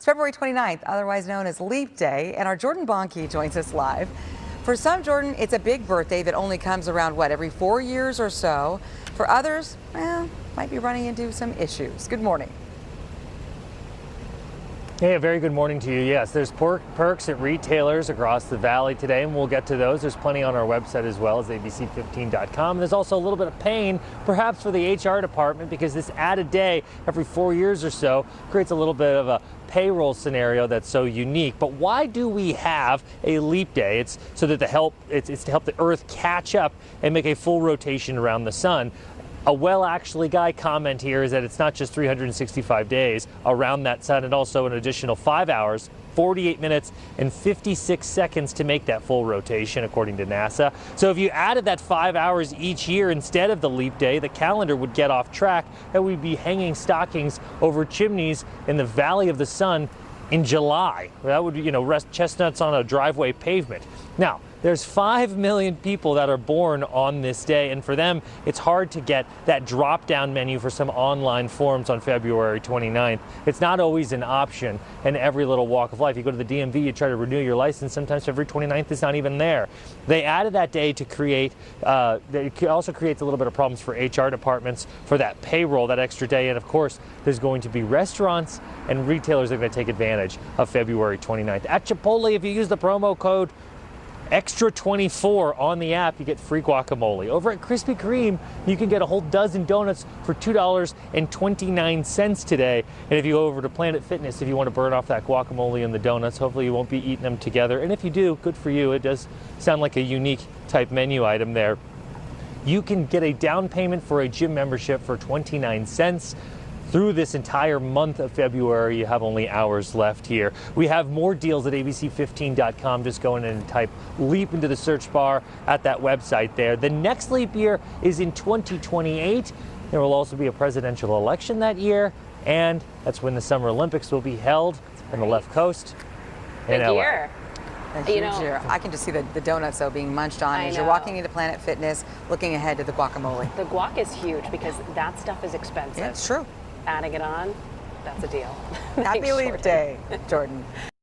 It's February 29th, otherwise known as Leap Day, and our Jordan Bontke joins us live. For some, Jordan, it's a big birthday that only comes around, what, every four years or so. For others, well, might be running into some issues. Good morning. Hey, a very good morning to you. Yes, there's perks at retailers across the valley today, and we'll get to those. There's plenty on our website as well as abc15.com. There's also a little bit of pain, perhaps for the HR department, because this added day every four years or so creates a little bit of a payroll scenario that's so unique. But why do we have a leap day? It's so that the help it's, it's to help the Earth catch up and make a full rotation around the sun a well actually guy comment here is that it's not just 365 days around that sun and also an additional five hours 48 minutes and 56 seconds to make that full rotation, according to NASA. So if you added that five hours each year instead of the leap day, the calendar would get off track and we'd be hanging stockings over chimneys in the Valley of the Sun in July. That would, you know, rest chestnuts on a driveway pavement. Now, there's 5 million people that are born on this day, and for them, it's hard to get that drop down menu for some online forms on February 29th. It's not always an option in every little walk of life. You go to the DMV, you try to renew your license, sometimes February 29th is not even there. They added that day to create, uh, it also creates a little bit of problems for HR departments for that payroll, that extra day, and of course, there's going to be restaurants and retailers that are going to take advantage of February 29th. At Chipotle, if you use the promo code Extra 24 on the app, you get free guacamole. Over at Krispy Kreme, you can get a whole dozen donuts for $2.29 today. And if you go over to Planet Fitness, if you want to burn off that guacamole and the donuts, hopefully you won't be eating them together. And if you do, good for you. It does sound like a unique type menu item there. You can get a down payment for a gym membership for 29 cents through this entire month of February. You have only hours left here. We have more deals at abc15.com. Just go in and type leap into the search bar at that website there. The next leap year is in 2028. There will also be a presidential election that year, and that's when the Summer Olympics will be held on the left coast in Big LA. Year. A huge You know- year. I can just see the, the donuts, though, being munched on I as you're walking into Planet Fitness, looking ahead to the guacamole. The guac is huge because that stuff is expensive. Yeah, it's true. Adding it on, that's a deal. Happy Leap Jordan. Day, Jordan.